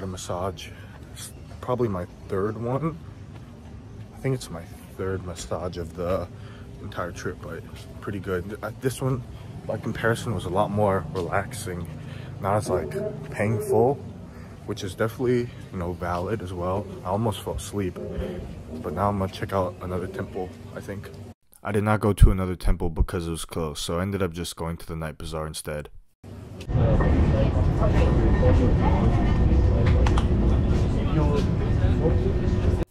massage. It's probably my third one. I think it's my third massage of the entire trip, but it's pretty good. Uh, this one, by comparison, was a lot more relaxing. Not as like painful, which is definitely, you know, valid as well. I almost fell asleep, but now I'm gonna check out another temple, I think. I did not go to another temple because it was closed, so I ended up just going to the night bazaar instead.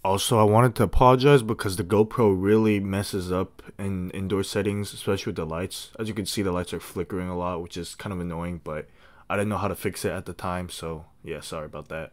Also, I wanted to apologize because the GoPro really messes up in indoor settings, especially with the lights. As you can see, the lights are flickering a lot, which is kind of annoying, but I didn't know how to fix it at the time, so yeah, sorry about that.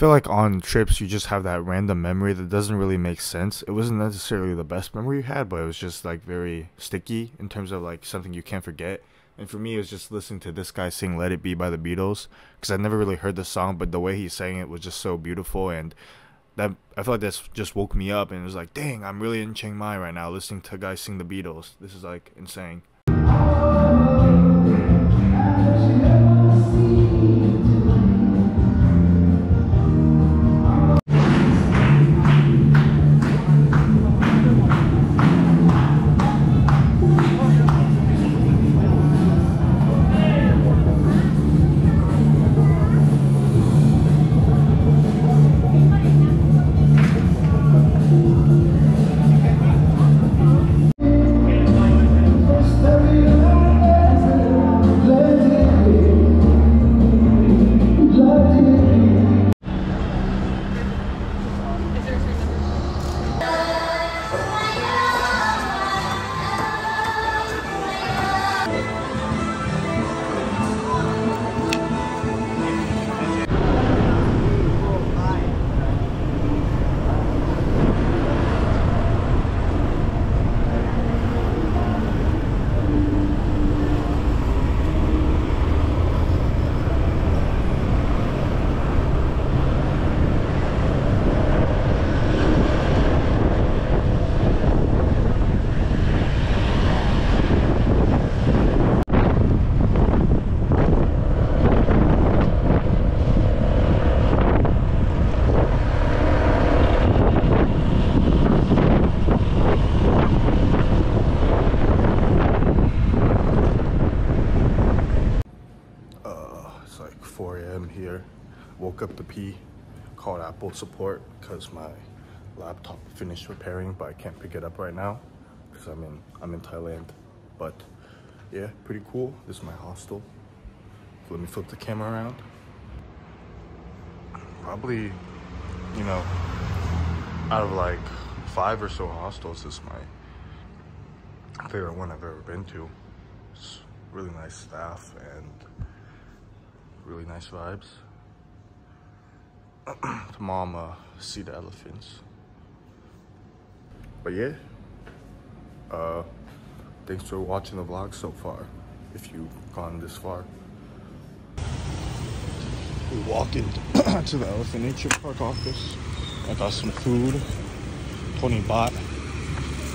Feel like on trips you just have that random memory that doesn't really make sense. It wasn't necessarily the best memory you had, but it was just like very sticky in terms of like something you can't forget. And for me, it was just listening to this guy sing "Let It Be" by the Beatles because I never really heard the song, but the way he sang it was just so beautiful, and that I feel like this just woke me up, and it was like, dang, I'm really in Chiang Mai right now, listening to guys sing the Beatles. This is like insane. Up to pee, called Apple support because my laptop finished repairing, but I can't pick it up right now because I'm in I'm in Thailand. But yeah, pretty cool. This is my hostel. Let me flip the camera around. Probably, you know, out of like five or so hostels, this is my favorite one I've ever been to. It's really nice staff and really nice vibes. Mama see the elephants. But yeah, uh, thanks for watching the vlog so far, if you've gone this far. We walked into the Elephant Nature Park office. I got some food, 20 baht.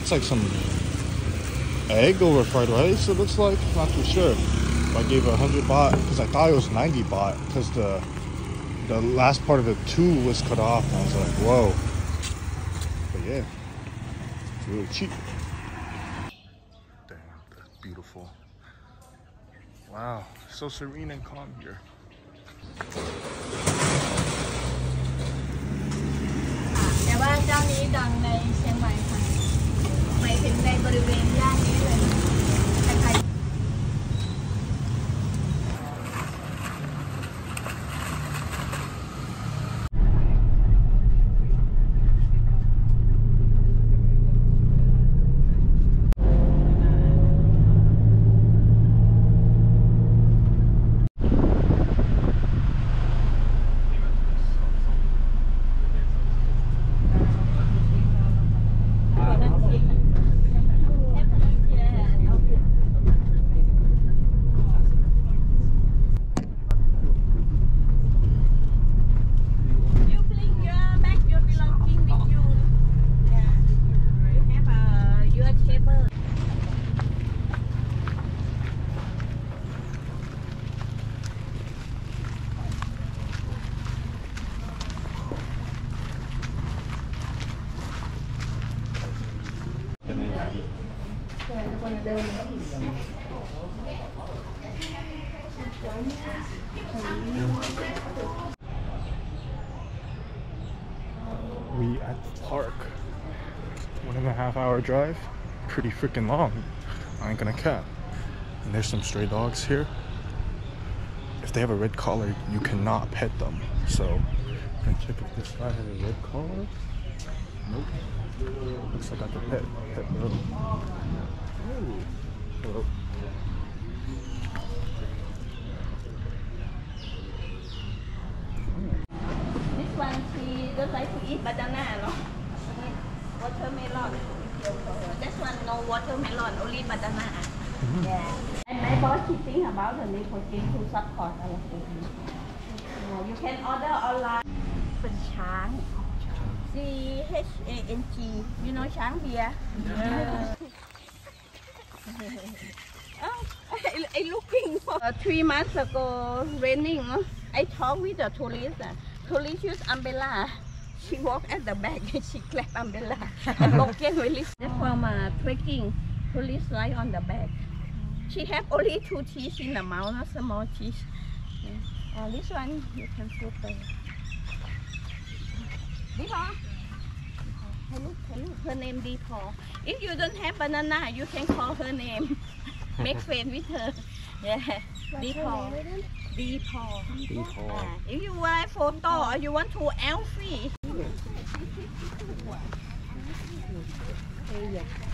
It's like some egg over fried rice, it looks like. Not too sure. But I gave it 100 baht because I thought it was 90 baht because the the last part of the two was cut off. I was like, whoa. But yeah, it's really cheap. Damn, that's beautiful. Wow, so serene and calm here. แ We at the park. One and a half hour drive. Pretty freaking long. I ain't gonna cap. And there's some stray dogs here. If they have a red collar, you cannot pet them. So, I'm gonna check if this guy has a red collar. Nope. Looks like I the pet. Pet. Oh. Hello. This one she don't like to eat banana, no? Watermelon. This one no on only Madana. Mm-hmm. Yeah. And my boss, she think about the networking to support our company. You can order online. Phan Chang. C-H-A-N-G. You know Chang beer? Yeah. oh, I, I looking for uh, three months ago raining. I talked with the tourist. Uh, tourist use umbrella. She walked at the back and she clapped umbrella. and broken really. That's from uh, trekking. Tourist lie on the back. She have only two teeth in the mouth, not small teeth. Yeah. Uh, this one you can put there. Deepaw. Hello, hello. Her name Deepaw. If you don't have banana, you can call her name. Make friends with her. Yeah. Deepaw. Deepaw. Ah, if you want photo or you want to selfie. Con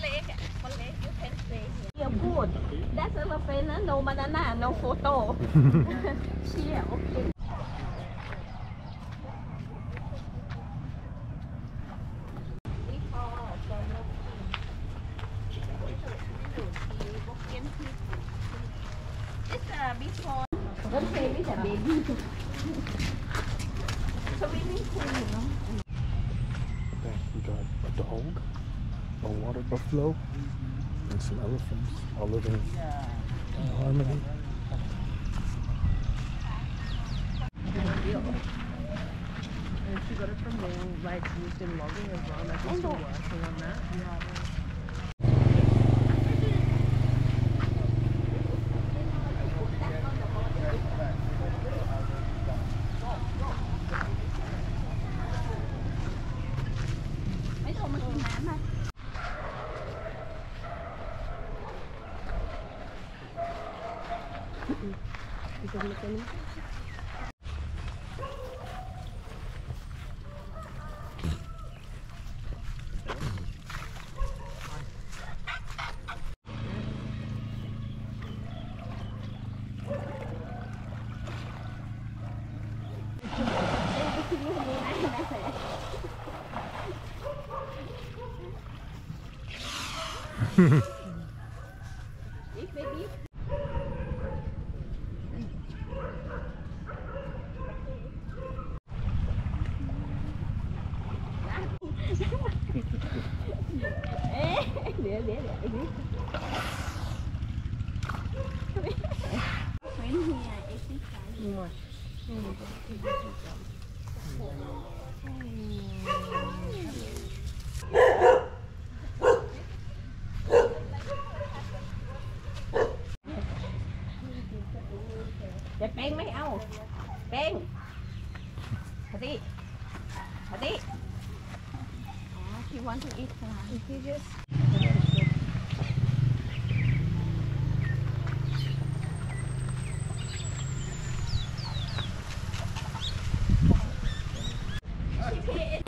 leg, con leg, you can stay here. Yeah, good. That's elephant, uh, no banana, no photo. Cheer, okay. It's a before. Don't play with a baby. Swimming pool, you know. Okay, we got a dog, a water buffalo, and some elephants all living in harmony. And she got it from there, like used in logging as well, like still working on that. kanikonu. Mm-hmm. Ngồi. Dạ bên mấy ông Bên Hà đi Hà đi to eat? Uh, eat this?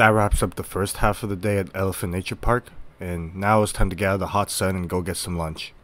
That wraps up the first half of the day at Elephant Nature Park, and now it's time to get out of the hot sun and go get some lunch.